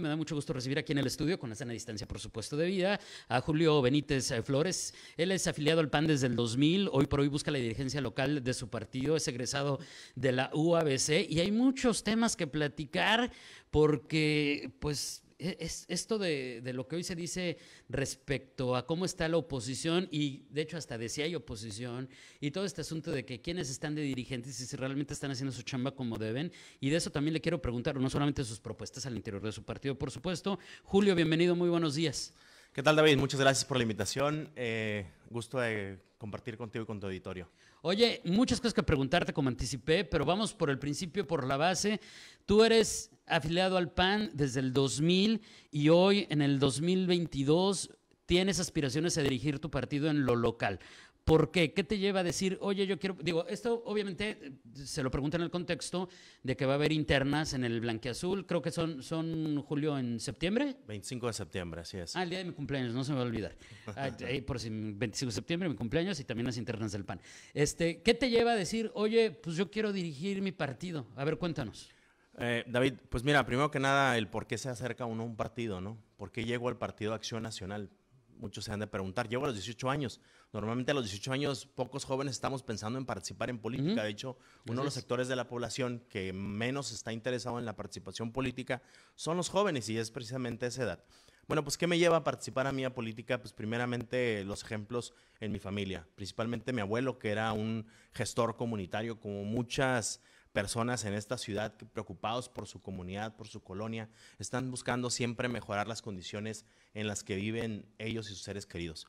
Me da mucho gusto recibir aquí en el estudio, con la sana distancia, por supuesto, de vida, a Julio Benítez eh, Flores. Él es afiliado al PAN desde el 2000, hoy por hoy busca la dirigencia local de su partido, es egresado de la UABC y hay muchos temas que platicar porque, pues, es esto de, lo que hoy se dice respecto a cómo está la oposición y de hecho hasta de si hay oposición y todo este asunto de que quienes están de dirigentes y si realmente están haciendo su chamba como deben y de eso también le quiero preguntar, no solamente sus propuestas al interior de su partido, por supuesto. Julio, bienvenido, muy buenos días. ¿Qué tal David? Muchas gracias por la invitación. Eh, gusto de compartir contigo y con tu auditorio. Oye, muchas cosas que preguntarte como anticipé, pero vamos por el principio, por la base. Tú eres afiliado al PAN desde el 2000 y hoy en el 2022 tienes aspiraciones a dirigir tu partido en lo local. ¿Por qué? ¿Qué te lleva a decir, oye, yo quiero, digo, esto obviamente se lo pregunto en el contexto de que va a haber internas en el Blanquiazul, creo que son, son Julio en septiembre. 25 de septiembre, así es. Ah, el día de mi cumpleaños, no se me va a olvidar. Ah, por si 25 de septiembre, mi cumpleaños y también las internas del PAN. Este, ¿Qué te lleva a decir, oye, pues yo quiero dirigir mi partido? A ver, cuéntanos. Eh, David, pues mira, primero que nada, el por qué se acerca uno a un partido, ¿no? ¿Por qué llego al Partido Acción Nacional? Muchos se han de preguntar. Llego a los 18 años. Normalmente a los 18 años pocos jóvenes estamos pensando en participar en política. De hecho, uno de los sectores de la población que menos está interesado en la participación política son los jóvenes y es precisamente esa edad. Bueno, pues ¿qué me lleva a participar a mí a política? Pues primeramente los ejemplos en mi familia, principalmente mi abuelo que era un gestor comunitario como muchas personas en esta ciudad preocupados por su comunidad, por su colonia, están buscando siempre mejorar las condiciones en las que viven ellos y sus seres queridos.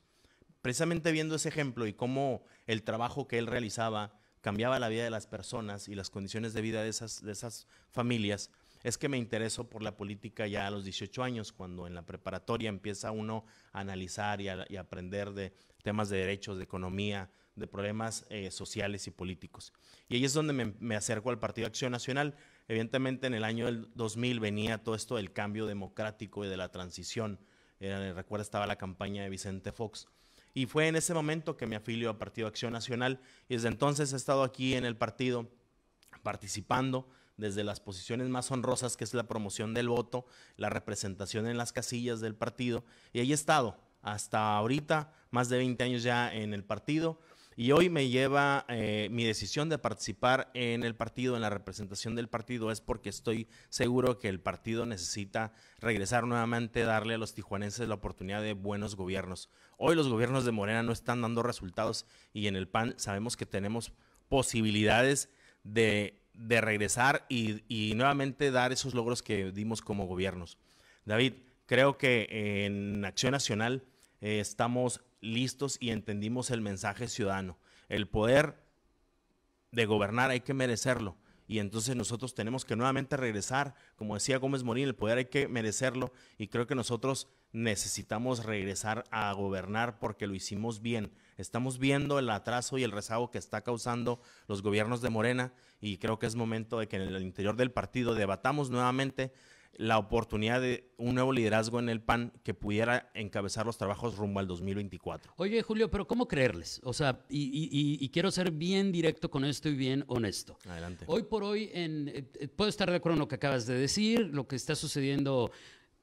Precisamente viendo ese ejemplo y cómo el trabajo que él realizaba cambiaba la vida de las personas y las condiciones de vida de esas, de esas familias, es que me interesó por la política ya a los 18 años, cuando en la preparatoria empieza uno a analizar y a, aprender de temas de derechos, de economía, de problemas eh, sociales y políticos. Y ahí es donde me, acerco al Partido Acción Nacional. Evidentemente en el año del 2000 venía todo esto del cambio democrático y de la transición. recuerda, estaba la campaña de Vicente Fox. Y fue en ese momento que me afilio al Partido Acción Nacional y desde entonces he estado aquí en el partido participando desde las posiciones más honrosas, que es la promoción del voto, la representación en las casillas del partido, y ahí he estado hasta ahorita, más de 20 años ya en el partido, y hoy me lleva eh, mi decisión de participar en el partido, en la representación del partido, es porque estoy seguro que el partido necesita regresar nuevamente, darle a los tijuanenses la oportunidad de buenos gobiernos. Hoy los gobiernos de Morena no están dando resultados y en el PAN sabemos que tenemos posibilidades de de regresar y, nuevamente dar esos logros que dimos como gobiernos. David, creo que en Acción Nacional eh, estamos listos y entendimos el mensaje ciudadano. El poder de gobernar hay que merecerlo. Y entonces nosotros tenemos que nuevamente regresar, como decía Gómez Morín, el poder hay que merecerlo. Y creo que nosotros necesitamos regresar a gobernar porque lo hicimos bien. Estamos viendo el atraso y el rezago que está causando los gobiernos de Morena y creo que es momento de que en el interior del partido debatamos nuevamente la oportunidad de un nuevo liderazgo en el PAN que pudiera encabezar los trabajos rumbo al 2024. Oye, Julio, pero ¿cómo creerles? O sea, y, quiero ser bien directo con esto y bien honesto. Adelante. Hoy por hoy, en, eh, puedo estar de acuerdo en lo que acabas de decir, lo que está sucediendo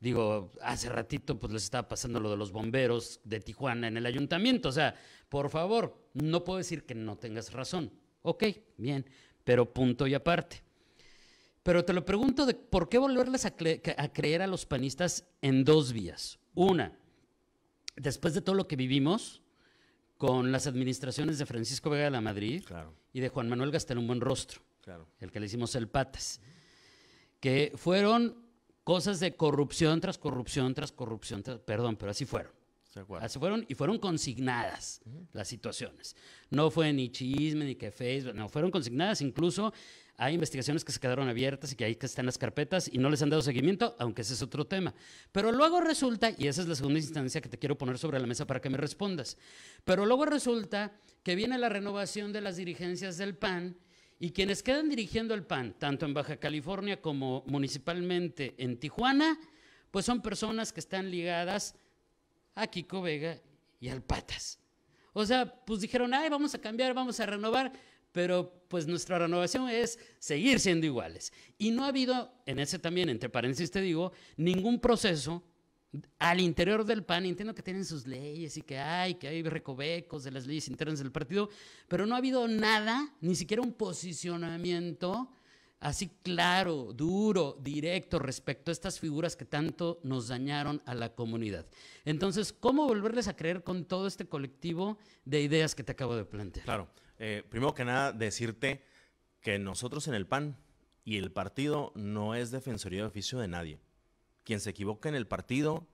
Digo, hace ratito pues les estaba pasando lo de los bomberos de Tijuana en el ayuntamiento. O sea, por favor, no puedo decir que no tengas razón. Ok, bien, pero punto y aparte. Pero te lo pregunto de por qué volverles a, creer a los panistas en dos vías. Una, después de todo lo que vivimos con las administraciones de Francisco Vega de la Madrid y de Juan Manuel Gastel un buen rostro, el que le hicimos el patas, que fueron cosas de corrupción tras corrupción tras corrupción, perdón, pero así fueron. Así fueron y fueron consignadas las situaciones. No fue ni chisme ni que Facebook, no, fueron consignadas. Incluso hay investigaciones que se quedaron abiertas y que ahí están las carpetas y no les han dado seguimiento, aunque ese es otro tema. Pero luego resulta, y esa es la segunda instancia que te quiero poner sobre la mesa para que me respondas, pero luego resulta que viene la renovación de las dirigencias del PAN y quienes quedan dirigiendo el PAN, tanto en Baja California como municipalmente en Tijuana, pues son personas que están ligadas a Kiko Vega y al Patas. O sea, pues dijeron, ay, vamos a cambiar, vamos a renovar, pero pues nuestra renovación es seguir siendo iguales. Y no ha habido, en ese también, entre paréntesis te digo, ningún proceso al interior del PAN, entiendo que tienen sus leyes y que hay, que hay recovecos de las leyes internas del partido, pero no ha habido nada, ni siquiera un posicionamiento así claro, duro, directo respecto a estas figuras que tanto nos dañaron a la comunidad. Entonces, ¿cómo volverles a creer con todo este colectivo de ideas que te acabo de plantear? Claro, eh, primero que nada, decirte que nosotros en el PAN y el partido no es defensoría de oficio de nadie quien se equivoca en el partido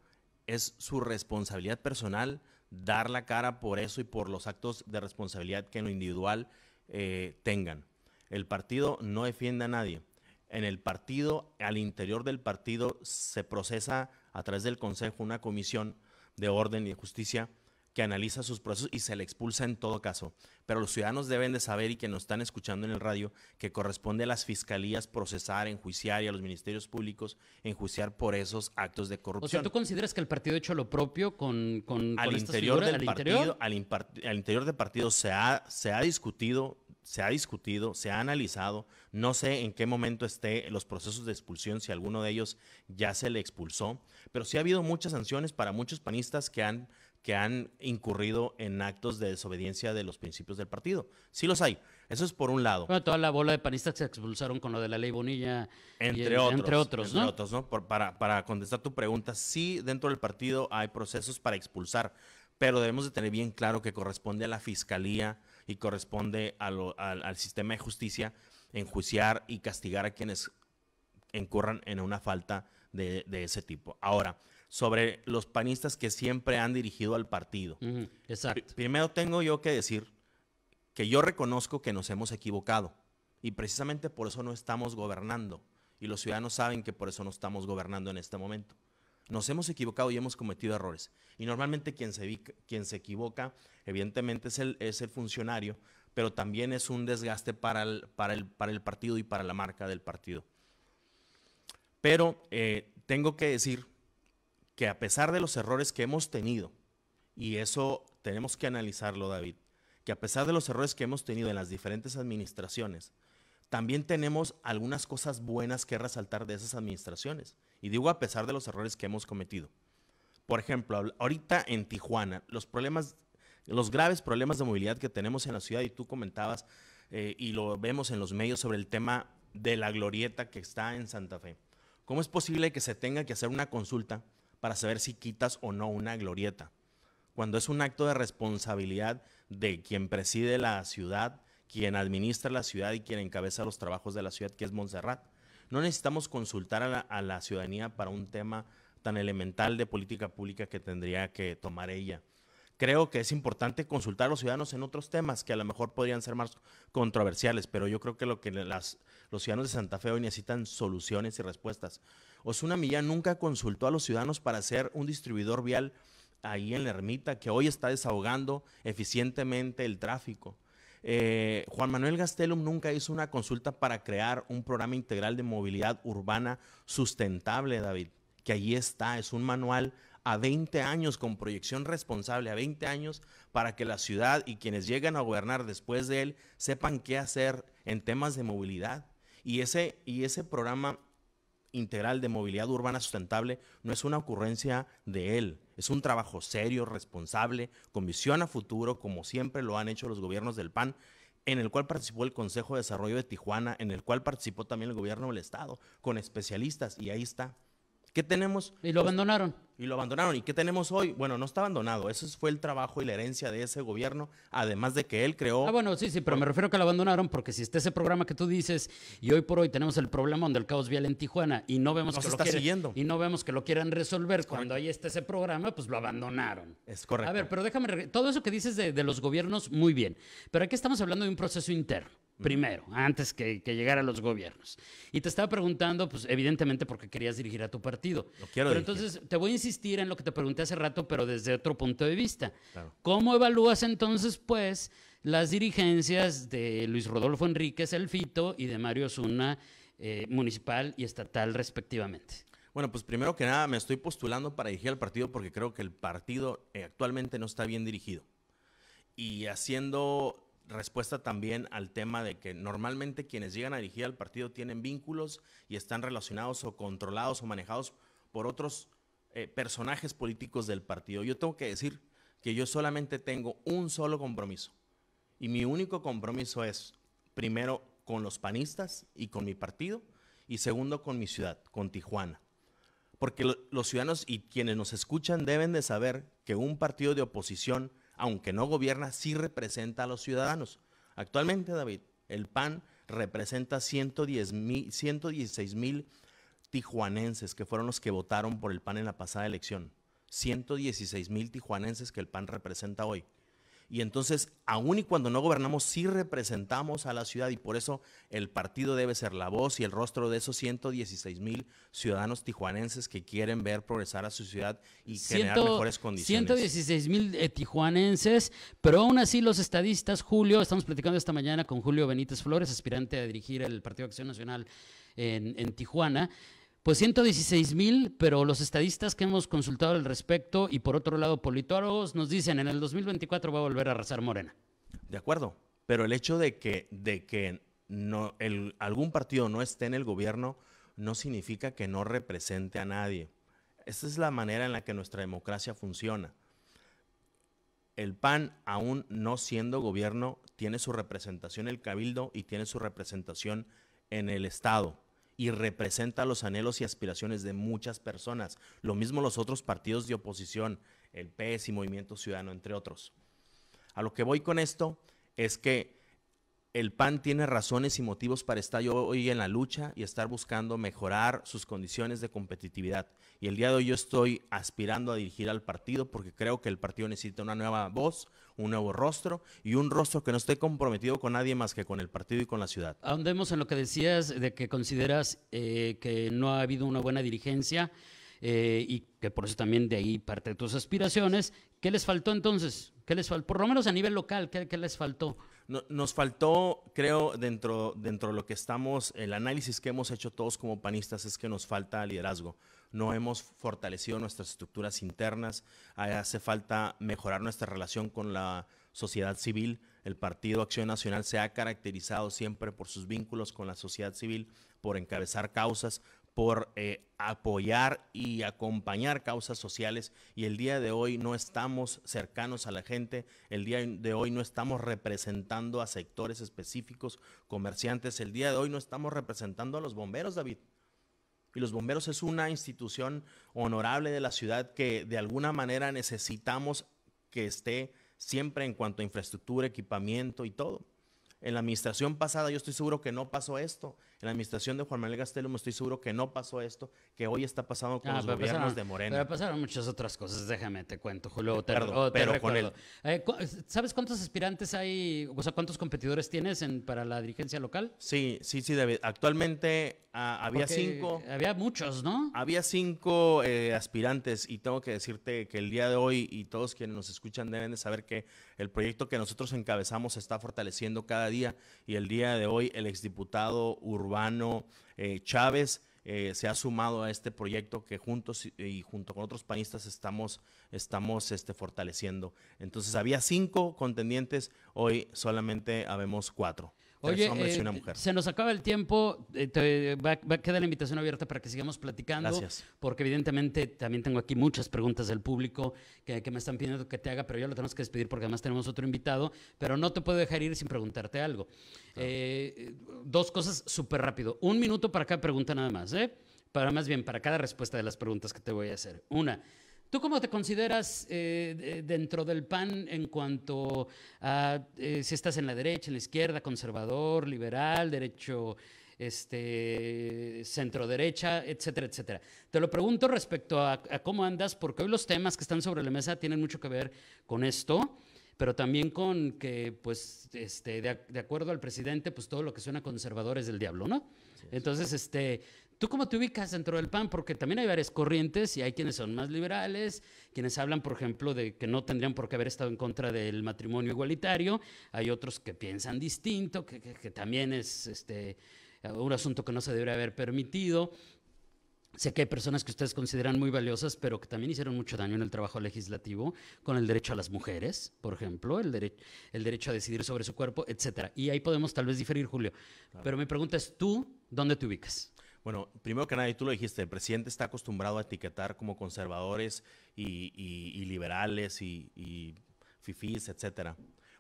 es su responsabilidad personal dar la cara por eso y por los actos de responsabilidad que en lo individual eh, tengan. El partido no defiende a nadie. En el partido, al interior del partido, se procesa a través del Consejo una comisión de orden y de justicia que analiza sus procesos y se le expulsa en todo caso. Pero los ciudadanos deben de saber y que nos están escuchando en el radio que corresponde a las fiscalías procesar, enjuiciar y a los ministerios públicos enjuiciar por esos actos de corrupción. O sea, ¿tú consideras que el partido ha hecho lo propio con, con, al interior del partido? Al, interior del partido se ha, se ha discutido se ha discutido, se ha analizado, no sé en qué momento esté los procesos de expulsión, si alguno de ellos ya se le expulsó, pero sí ha habido muchas sanciones para muchos panistas que han que han incurrido en actos de desobediencia de los principios del partido. Sí los hay. Eso es por un lado. Bueno, toda la bola de panistas se expulsaron con lo de la ley Bonilla. Entre otros. Entre otros, ¿no? otros, ¿no? para, para contestar tu pregunta, sí, dentro del partido hay procesos para expulsar, pero debemos de tener bien claro que corresponde a la fiscalía y corresponde al, sistema de justicia enjuiciar y castigar a quienes incurran en una falta de, de ese tipo. Ahora, sobre los panistas que siempre han dirigido al partido. exacto. primero tengo yo que decir que yo reconozco que nos hemos equivocado y precisamente por eso no estamos gobernando y los ciudadanos saben que por eso no estamos gobernando en este momento. Nos hemos equivocado y hemos cometido errores. Y normalmente quien se, quien se equivoca, evidentemente es el, es el funcionario, pero también es un desgaste para el, para, el, para el partido y para la marca del partido. Pero eh, tengo que decir que a pesar de los errores que hemos tenido, y eso tenemos que analizarlo, David, que a pesar de los errores que hemos tenido en las diferentes administraciones, también tenemos algunas cosas buenas que resaltar de esas administraciones. Y digo a pesar de los errores que hemos cometido. Por ejemplo, ahorita en Tijuana, los problemas, los graves problemas de movilidad que tenemos en la ciudad, y tú comentabas, eh, y lo vemos en los medios sobre el tema de la glorieta que está en Santa Fe. ¿Cómo es posible que se tenga que hacer una consulta para saber si quitas o no una glorieta. Cuando es un acto de responsabilidad de quien preside la ciudad, quien administra la ciudad y quien encabeza los trabajos de la ciudad, que es Montserrat. No necesitamos consultar a la, ciudadanía para un tema tan elemental de política pública que tendría que tomar ella. Creo que es importante consultar a los ciudadanos en otros temas que a lo mejor podrían ser más controversiales, pero yo creo que lo que los ciudadanos de Santa Fe hoy necesitan soluciones y respuestas. Osuna Millán nunca consultó a los ciudadanos para ser un distribuidor vial ahí en la ermita, que hoy está desahogando eficientemente el tráfico. Eh, Juan Manuel Gastelum nunca hizo una consulta para crear un programa integral de movilidad urbana sustentable, David, que allí está, es un manual a 20 años con proyección responsable, a 20 años para que la ciudad y quienes llegan a gobernar después de él sepan qué hacer en temas de movilidad. Y ese, y ese programa integral de movilidad urbana sustentable no es una ocurrencia de él, es un trabajo serio, responsable, con visión a futuro, como siempre lo han hecho los gobiernos del PAN, en el cual participó el Consejo de Desarrollo de Tijuana, en el cual participó también el gobierno del Estado, con especialistas, y ahí está. ¿Qué tenemos? Y lo abandonaron. Y lo abandonaron. ¿Y qué tenemos hoy? Bueno, no está abandonado. Ese fue el trabajo y la herencia de ese gobierno, además de que él creó. Ah, bueno, sí, sí, pero me refiero a que lo abandonaron porque si está ese programa que tú dices y hoy por hoy tenemos el problema del caos vial en Tijuana y no vemos que lo quieren, y no vemos que lo quieran resolver cuando ahí está ese programa, pues lo abandonaron. Es correcto. A ver, pero déjame todo eso que dices de, de los gobiernos muy bien, pero aquí estamos hablando de un proceso interno primero, antes que, que llegara a los gobiernos. Y te estaba preguntando, pues evidentemente porque querías dirigir a tu partido. quiero pero entonces te voy a insistir en lo que te pregunté hace rato, pero desde otro punto de vista. ¿Cómo evalúas entonces, pues, las dirigencias de Luis Rodolfo Enríquez, el Fito, y de Mario Zuna, eh, municipal y estatal respectivamente? Bueno, pues primero que nada me estoy postulando para dirigir al partido porque creo que el partido eh, actualmente no está bien dirigido. Y haciendo respuesta también al tema de que normalmente quienes llegan a dirigir al partido tienen vínculos y están relacionados o controlados o manejados por otros eh, personajes políticos del partido. Yo tengo que decir que yo solamente tengo un solo compromiso y mi único compromiso es, primero, con los panistas y con mi partido y segundo, con mi ciudad, con Tijuana. Porque los ciudadanos y quienes nos escuchan deben de saber que un partido de oposición aunque no gobierna, sí representa a los ciudadanos. Actualmente, David, el PAN representa 110 116 mil tijuanenses que fueron los que votaron por el PAN en la pasada elección. 116 mil tijuanenses que el PAN representa hoy. Y entonces, aun y cuando no gobernamos, sí representamos a la ciudad y por eso el partido debe ser la voz y el rostro de esos 116 mil ciudadanos tijuanenses que quieren ver progresar a su ciudad y generar mejores condiciones. 116 mil eh, tijuanenses, pero aún así los estadistas, Julio, estamos platicando esta mañana con Julio Benítez Flores, aspirante a dirigir el Partido Acción Nacional en, en Tijuana. Pues 116 mil, pero los estadistas que hemos consultado al respecto y por otro lado politólogos nos dicen en el 2024 va a volver a arrasar Morena. De acuerdo, pero el hecho de que, de que algún partido no esté en el gobierno no significa que no represente a nadie. Esta es la manera en la que nuestra democracia funciona. El PAN, aún no siendo gobierno, tiene su representación en el cabildo y tiene su representación en el Estado y representa los anhelos y aspiraciones de muchas personas. Lo mismo los otros partidos de oposición, el PS y Movimiento Ciudadano, entre otros. A lo que voy con esto es que el PAN tiene razones y motivos para estar hoy en la lucha y estar buscando mejorar sus condiciones de competitividad. Y el día de hoy yo estoy aspirando a dirigir al partido porque creo que el partido necesita una nueva voz, un nuevo rostro y un rostro que no esté comprometido con nadie más que con el partido y con la ciudad. Ahondemos en lo que decías de que consideras eh, que no ha habido una buena dirigencia. Eh, y que por eso también de ahí parte de tus aspiraciones. ¿Qué les faltó entonces? ¿Qué les faltó? Por lo menos a nivel local, ¿qué, qué les faltó? nos faltó, creo, dentro, dentro de lo que estamos, el análisis que hemos hecho todos como panistas es que nos falta liderazgo. No hemos fortalecido nuestras estructuras internas, hace falta mejorar nuestra relación con la sociedad civil. El Partido Acción Nacional se ha caracterizado siempre por sus vínculos con la sociedad civil, por encabezar causas, por eh, apoyar y acompañar causas sociales y el día de hoy no estamos cercanos a la gente, el día de hoy no estamos representando a sectores específicos, comerciantes, el día de hoy no estamos representando a los bomberos, David. Y los bomberos es una institución honorable de la ciudad que de alguna manera necesitamos que esté siempre en cuanto a infraestructura, equipamiento y todo. En la administración pasada yo estoy seguro que no pasó esto. En la administración de Juan Manuel Gastelum estoy seguro que no pasó esto, que hoy está pasando con ah, los gobiernos de Morena. Pero pasaron muchas otras cosas, déjame, te cuento, Julio. Te, pero con él. Eh, ¿Sabes cuántos aspirantes hay, o sea, cuántos competidores tienes en, para la dirigencia local? Sí, sí, sí, David. Actualmente ah, había cinco. Había muchos, ¿no? Había cinco eh, aspirantes y tengo que decirte que el día de hoy y todos quienes nos escuchan deben de saber que el proyecto que nosotros encabezamos se está fortaleciendo cada día y el día de hoy el exdiputado urbano eh, Chávez eh, se ha sumado a este proyecto que juntos y, junto con otros panistas estamos, estamos este, fortaleciendo. Entonces había cinco contendientes, hoy solamente habemos cuatro. Oye, eh, se nos acaba el tiempo, eh, va, a quedar la invitación abierta para que sigamos platicando. Gracias. Porque evidentemente también tengo aquí muchas preguntas del público que, me están pidiendo que te haga, pero ya lo tenemos que despedir porque además tenemos otro invitado, pero no te puedo dejar ir sin preguntarte algo. Eh, dos cosas súper rápido. Un minuto para cada pregunta nada más, ¿eh? Para más bien, para cada respuesta de las preguntas que te voy a hacer. Una. ¿Tú cómo te consideras eh, dentro del PAN en cuanto a eh, si estás en la derecha, en la izquierda, conservador, liberal, derecho, este, centro derecha, etcétera, etcétera? Te lo pregunto respecto a, cómo andas, porque hoy los temas que están sobre la mesa tienen mucho que ver con esto pero también con que, pues, este, de, acuerdo al presidente, pues todo lo que suena conservador es del diablo, ¿no? Entonces, este, ¿Tú cómo te ubicas dentro del PAN? Porque también hay varias corrientes y hay quienes son más liberales, quienes hablan, por ejemplo, de que no tendrían por qué haber estado en contra del matrimonio igualitario. Hay otros que piensan distinto, que, también es este, un asunto que no se debería haber permitido. Sé que hay personas que ustedes consideran muy valiosas, pero que también hicieron mucho daño en el trabajo legislativo, con el derecho a las mujeres, por ejemplo, el, dere el derecho a decidir sobre su cuerpo, etcétera. Y ahí podemos tal vez diferir, Julio. Pero mi pregunta es, ¿tú dónde te ubicas? Bueno, primero que nada, y tú lo dijiste, el presidente está acostumbrado a etiquetar como conservadores y, y liberales y, y fifís, etcétera.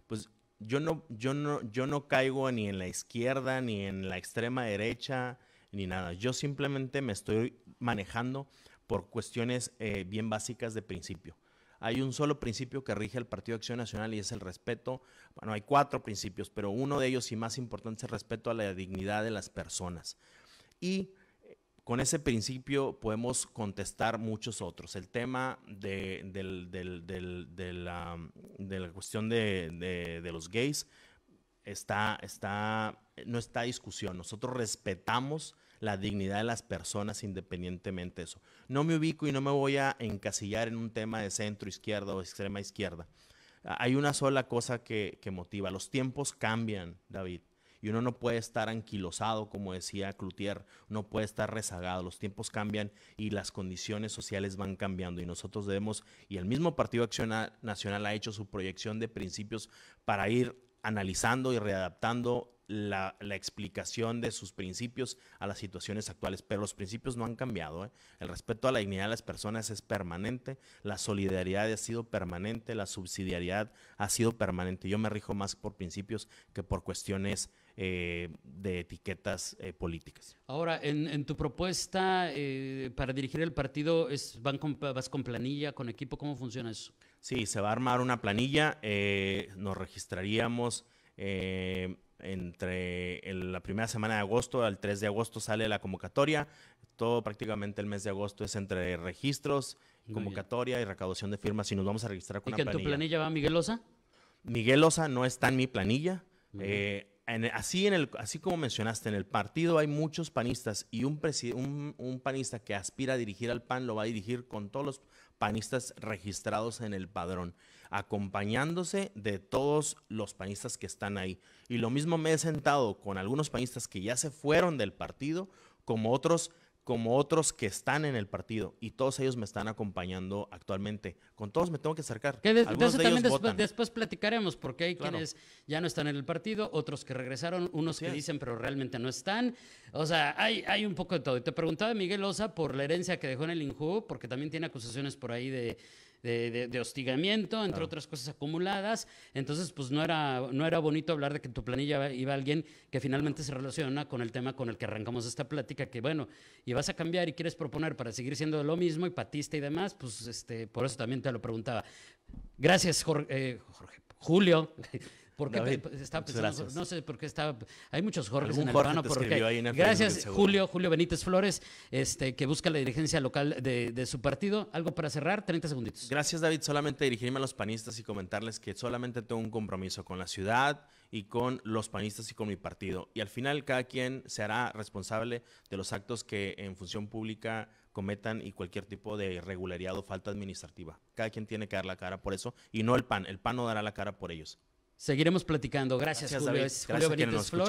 Pues yo no, yo, no, yo no caigo ni en la izquierda, ni en la extrema derecha, ni nada. Yo simplemente me estoy manejando por cuestiones eh, bien básicas de principio. Hay un solo principio que rige el Partido de Acción Nacional y es el respeto. Bueno, hay cuatro principios, pero uno de ellos y más importante es el respeto a la dignidad de las personas. Y con ese principio podemos contestar muchos otros. El tema de, la, cuestión de, los gays está, está, no está discusión. Nosotros respetamos la dignidad de las personas independientemente de eso. No me ubico y no me voy a encasillar en un tema de centro izquierda o extrema izquierda. Hay una sola cosa que, motiva. Los tiempos cambian, David. Y uno no puede estar anquilosado, como decía Cloutier, no puede estar rezagado. Los tiempos cambian y las condiciones sociales van cambiando. Y nosotros debemos, y el mismo Partido Acción Nacional ha hecho su proyección de principios para ir analizando y readaptando la, explicación de sus principios a las situaciones actuales, pero los principios no han cambiado. ¿eh? El respeto a la dignidad de las personas es permanente, la solidaridad ha sido permanente, la subsidiariedad ha sido permanente. Yo me rijo más por principios que por cuestiones eh, de etiquetas eh, políticas. Ahora, en, tu propuesta para dirigir el partido, es, van ¿vas con planilla, con equipo? ¿Cómo funciona eso? Sí, se va a armar una planilla, nos registraríamos entre la primera semana de agosto al 3 de agosto sale la convocatoria. Todo prácticamente el mes de agosto es entre registros, convocatoria y recaudación de firmas y nos vamos a registrar con ¿Y que en tu planilla va Miguel Loza? Miguel no está en mi planilla. Eh, así, en el, así como mencionaste, en el partido hay muchos panistas y un, un, un, panista que aspira a dirigir al PAN lo va a dirigir con todos los panistas registrados en el padrón acompañándose de todos los panistas que están ahí. Y lo mismo me he sentado con algunos panistas que ya se fueron del partido, como otros como otros que están en el partido y todos ellos me están acompañando actualmente. Con todos me tengo que acercar. Que también después, platicaremos porque hay quienes ya no están en el partido, otros que regresaron, unos que dicen pero realmente no están. O sea, hay, hay un poco de todo. Y te preguntaba Miguel Osa por la herencia que dejó en el INJU, porque también tiene acusaciones por ahí de de, hostigamiento, entre otras cosas acumuladas. Entonces, pues no era, no era bonito hablar de que en tu planilla iba alguien que finalmente se relaciona con el tema con el que arrancamos esta plática, que bueno, y vas a cambiar y quieres proponer para seguir siendo lo mismo, y patista y demás, pues este, por eso también te lo preguntaba. Gracias, Jorge, eh, Jorge Julio. Porque no sé por qué está, hay muchos Jorges en el Urbano. Porque, gracias, Julio, Julio Benítez Flores, este, que busca la dirigencia local de, su partido. Algo para cerrar, 30 segunditos. Gracias, David. Solamente dirigirme a los panistas y comentarles que solamente tengo un compromiso con la ciudad y con los panistas y con mi partido. Y al final cada quien se hará responsable de los actos que en función pública cometan y cualquier tipo de irregularidad o falta administrativa. Cada quien tiene que dar la cara por eso y no el PAN. El PAN no dará la cara por ellos. Seguiremos platicando. Gracias, Julio. Julio Benítez Flores.